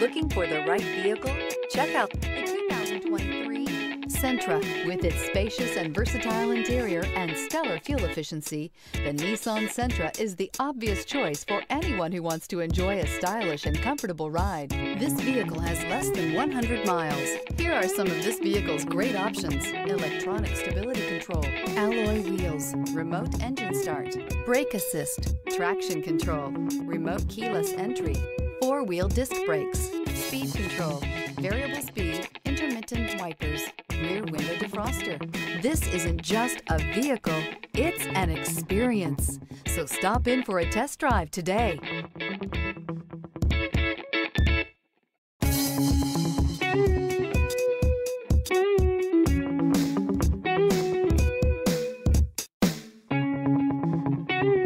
Looking for the right vehicle? Check out the 2023 Sentra. With its spacious and versatile interior and stellar fuel efficiency, the Nissan Sentra is the obvious choice for anyone who wants to enjoy a stylish and comfortable ride. This vehicle has less than 100 miles. Here are some of this vehicle's great options. Electronic stability control, alloy wheels, remote engine start, brake assist, traction control, remote keyless entry, four-wheel disc brakes, speed control, variable speed, intermittent wipers, rear window defroster. This isn't just a vehicle, it's an experience. So stop in for a test drive today. thank you